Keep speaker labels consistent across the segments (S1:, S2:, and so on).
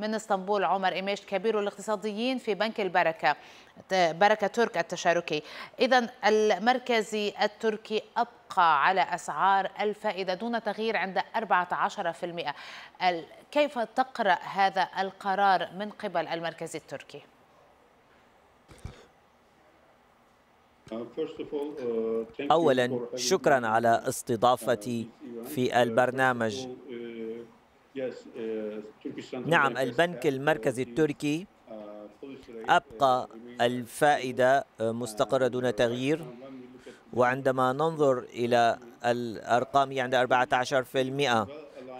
S1: من اسطنبول عمر إيميش كبير الاقتصاديين في بنك البركة بركة ترك التشاركي. إذا المركزي التركي أبقى على أسعار الفائدة دون تغيير عند 14% كيف تقرأ هذا القرار من قبل المركزي التركي؟
S2: أولا شكرا على استضافتي في البرنامج. نعم البنك المركزي التركي أبقى الفائدة مستقرة دون تغيير. وعندما ننظر إلى الأرقام هي عند 14%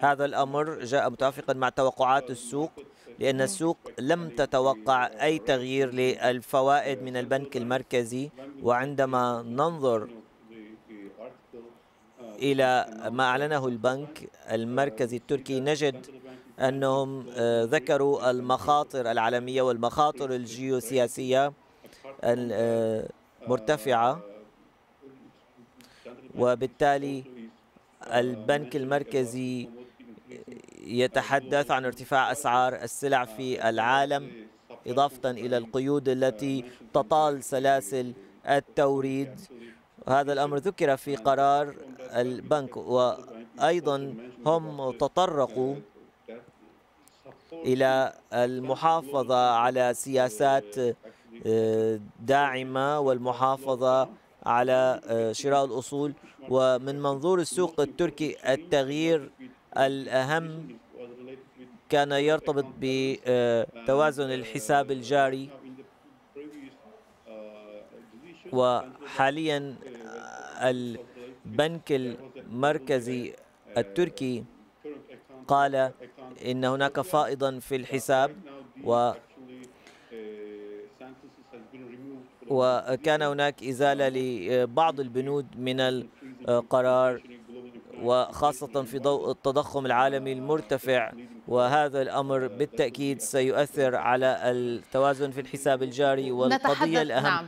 S2: هذا الأمر جاء متوافقا مع توقعات السوق لأن السوق لم تتوقع أي تغيير للفوائد من البنك المركزي. وعندما ننظر إلى ما أعلنه البنك المركزي التركي. نجد أنهم آه، ذكروا المخاطر العالمية والمخاطر الجيوسياسية المرتفعة وبالتالي البنك المركزي يتحدث عن ارتفاع أسعار السلع في العالم إضافة إلى القيود التي تطال سلاسل التوريد. هذا الأمر ذكر في قرار البنك وأيضا هم تطرقوا إلى المحافظة على سياسات آه، داعمة والمحافظة على آه، شراء الأصول. ومن منظور السوق التركي التغيير الأهم كان يرتبط بتوازن الحساب الجاري. وحاليا البنك المركزي التركي قال إن هناك فائضا في الحساب و وكان هناك إزالة لبعض البنود من القرار وخاصة في ضوء التضخم العالمي المرتفع وهذا الأمر بالتأكيد سيؤثر على التوازن في الحساب الجاري والقضية الأهم نعم.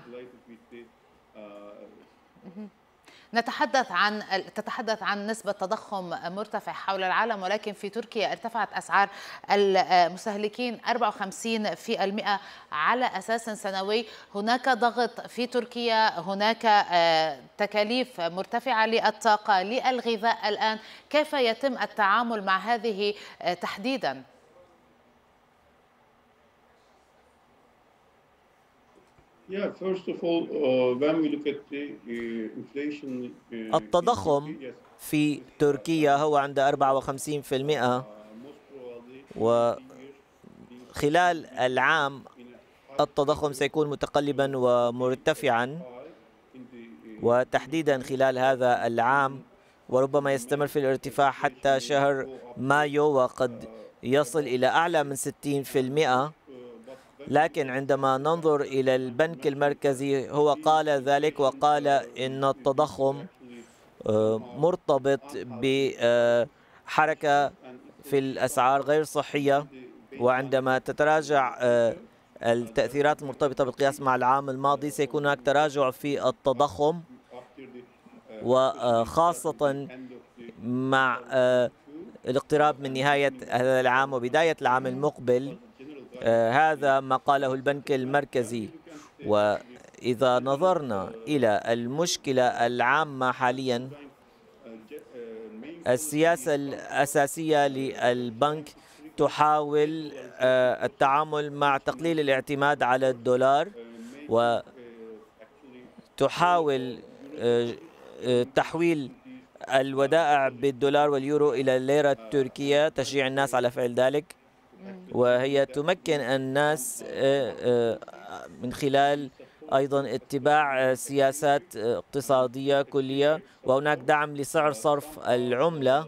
S1: نتحدث عن تتحدث عن نسبة تضخم مرتفع حول العالم ولكن في تركيا ارتفعت أسعار المستهلكين 54% على أساس سنوي هناك ضغط في تركيا هناك آه، تكاليف مرتفعة للطاقة للغذاء الآن كيف يتم التعامل مع هذه آه، تحديداً؟
S2: التضخم في تركيا هو عند 54% وخلال العام التضخم سيكون متقلبا ومرتفعا وتحديدا خلال هذا العام وربما يستمر في الارتفاع حتى شهر مايو وقد يصل إلى أعلى من 60% لكن عندما ننظر إلى البنك المركزي هو قال ذلك وقال إن التضخم آه، مرتبط بحركة في الأسعار غير صحية. وعندما تتراجع آه، التأثيرات المرتبطة بالقياس مع العام الماضي سيكون هناك تراجع في التضخم. وخاصة مع آه، الاقتراب من نهاية هذا العام وبداية العام المقبل. آه، هذا ما قاله البنك المركزي. وإذا نظرنا إلى المشكلة العامة حاليا السياسة الأساسية للبنك تحاول آه، التعامل مع تقليل الاعتماد على الدولار وتحاول آه، تحويل الودائع بالدولار واليورو إلى الليرة التركية تشجيع الناس على فعل ذلك. وهي تمكن الناس آه، آه، من خلال أيضا اتباع سياسات اقتصادية كلية. وهناك دعم لسعر صرف العملة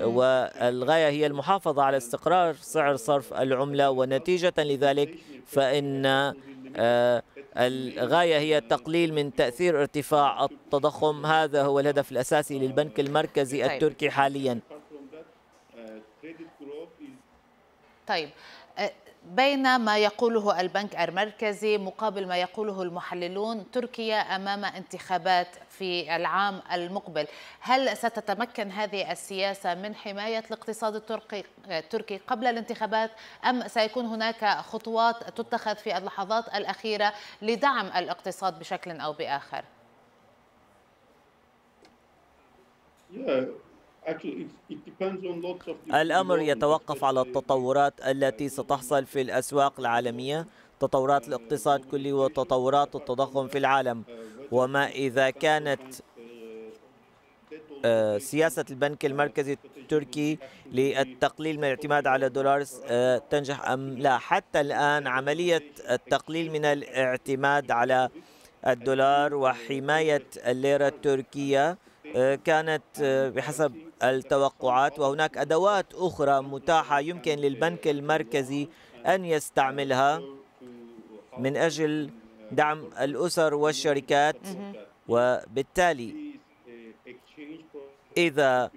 S2: والغاية هي المحافظة على استقرار سعر صرف العملة. ونتيجة لذلك فإن آه، الغاية هي التقليل من تأثير ارتفاع التضخم. هذا هو الهدف الأساسي للبنك المركزي طيب. التركي حاليا.
S1: طيب بين ما يقوله البنك المركزي مقابل ما يقوله المحللون تركيا أمام انتخابات في العام المقبل. هل ستتمكن هذه السياسة من حماية الاقتصاد التركي التركي قبل الانتخابات أم سيكون هناك خطوات تتخذ في اللحظات الأخيرة لدعم الاقتصاد بشكل أو بآخر؟
S2: الأمر يتوقف على التطورات التي ستحصل في الأسواق العالمية. تطورات الاقتصاد كله وتطورات التضخم في العالم. وما إذا كانت آه، سياسة البنك المركزي التركي للتقليل من الاعتماد على الدولار آه، تنجح أم لا؟ حتى الآن عملية التقليل من الاعتماد على الدولار وحماية الليرة التركية كانت بحسب التوقعات وهناك أدوات أخرى متاحة يمكن للبنك المركزي أن يستعملها من أجل دعم الأسر والشركات وبالتالي إذا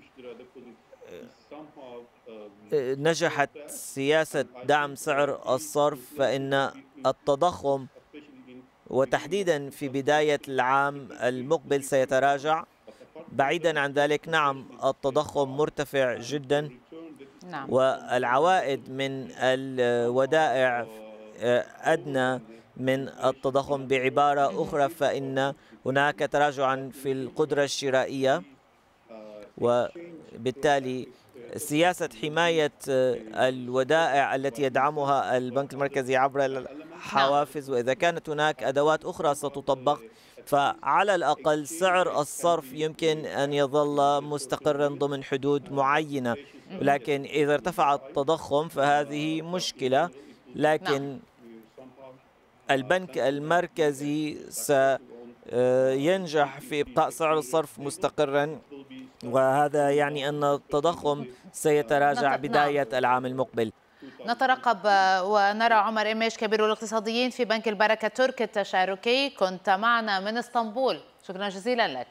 S2: نجحت سياسة دعم سعر الصرف فإن التضخم وتحديدا في بداية العام المقبل سيتراجع. بعيدا عن ذلك نعم التضخم مرتفع جدا. نعم. والعوائد من الودائع آه، أدنى من التضخم بعبارة أخرى فإن هناك تراجعا في القدرة الشرائية. وبالتالي سياسة حماية آه، الودائع التي يدعمها البنك المركزي عبر الحوافز وإذا كانت هناك أدوات أخرى ستطبق. فعلى الأقل سعر الصرف يمكن أن يظل مستقرا ضمن حدود معينة. لكن إذا ارتفع التضخم فهذه مشكلة. لكن. البنك المركزي سينجح في إبقاء سعر الصرف مستقرا. وهذا يعني أن التضخم سيتراجع. بداية العام المقبل.
S1: نترقب ونرى عمر إميش كبير الاقتصاديين في بنك البركة ترك التشاركي. كنت معنا من إسطنبول. شكرا جزيلا لك.